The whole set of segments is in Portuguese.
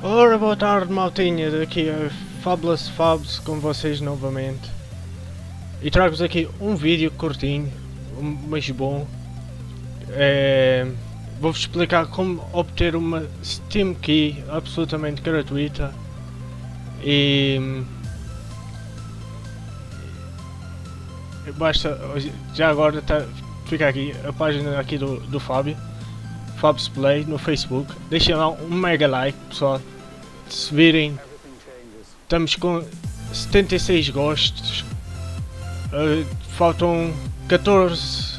Ora, boa tarde, maltinha. Daqui é Fabulous Fabs com vocês novamente. E trago-vos aqui um vídeo curtinho, mas bom. É, Vou-vos explicar como obter uma Steam Key absolutamente gratuita. E... Basta, já agora tá, fica aqui a página aqui do, do Fábio. Fabs Play no Facebook. Deixem lá um mega like, pessoal. Se virem, estamos com 76 gostos. Uh, faltam 14.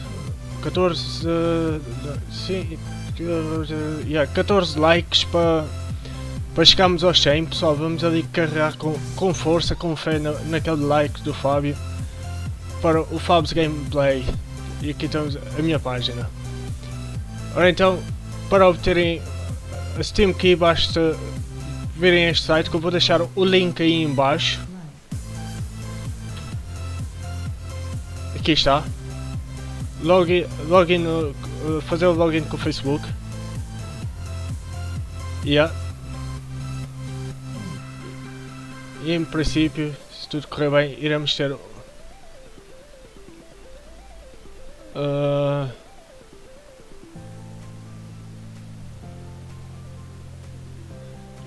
14. Uh, sim, uh, yeah, 14 likes para chegarmos aos 100, pessoal. Vamos ali carregar com, com força, com fé na, naquele like do Fábio para o Fabs Gameplay. E aqui temos a minha página. Ora então, para obterem a Steam Key basta virem este site que eu vou deixar o link aí embaixo. Aqui está. Login, login no, fazer o login com o Facebook. Yeah. E em princípio, se tudo correr bem, iremos ter uh,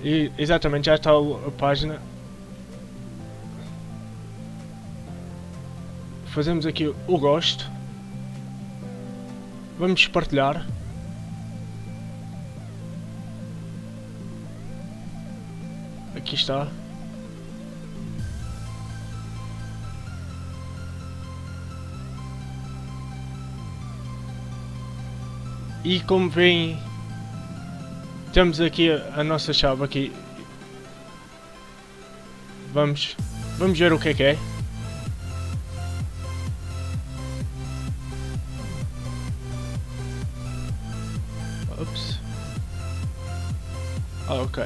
E exatamente, já está a página. Fazemos aqui o gosto. Vamos partilhar. Aqui está. E como veem temos aqui a, a, nossa chave aqui. Vamos, vamos ver o que é que é. Ups. Ah, ok.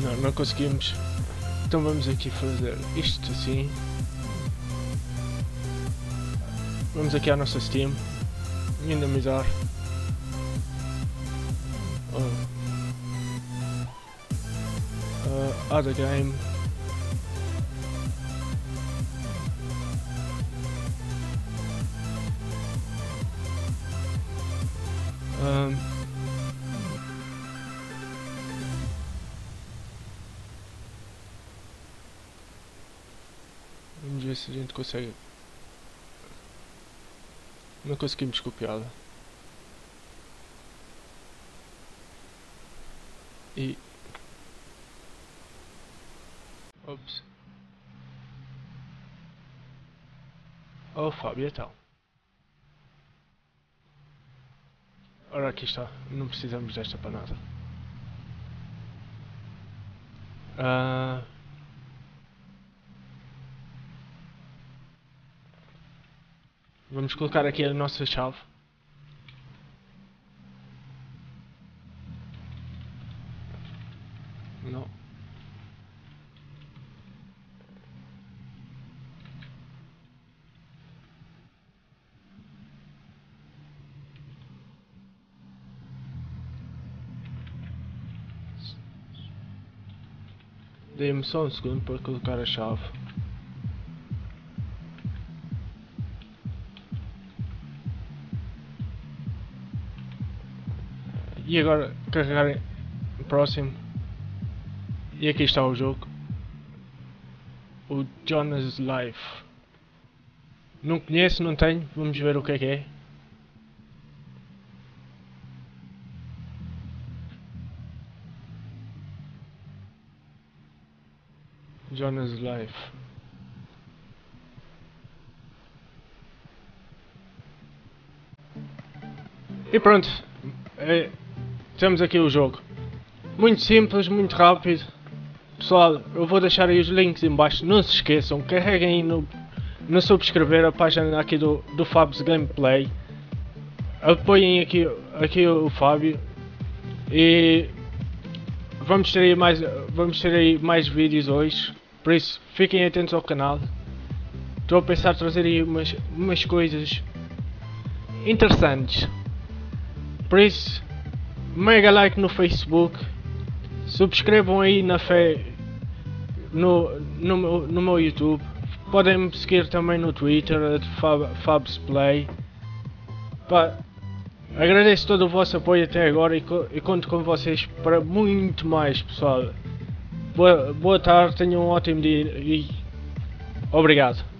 Não, não conseguimos. Então vamos aqui fazer isto assim. Vamos aqui à nossa Steam minimizar uh, uh, other game. Vamos ver se a gente consegue não conseguimos copiá-la. E... Ops. Oh, Fábio, então. Ora, aqui está. Não precisamos desta para nada. Uh... Vamos colocar aqui a nossa chave. Não. Dê-me só um segundo para colocar a chave. E agora carregar próximo. E aqui está o jogo. O Jonas Life. Não conheço, não tenho. Vamos ver o que é que é. Jonas Life. E pronto. É, temos aqui o jogo. Muito simples, muito rápido. Pessoal, eu vou deixar aí os links em baixo. Não se esqueçam, carreguem aí no, no subscrever a página aqui do, do Fabs Gameplay. Apoiem aqui, aqui o Fábio. E vamos ter aí mais, vamos ter aí mais vídeos hoje. Por isso, fiquem atentos ao canal. Estou a pensar trazer aí umas, umas coisas interessantes. Por isso, mega like no Facebook, subscrevam aí na fé no, no, no meu YouTube, podem me seguir também no Twitter, Fab, FabsPlay. Agradeço todo o vosso apoio até agora e, co e conto com vocês para muito mais pessoal. Boa, boa tarde, tenham um ótimo dia e obrigado.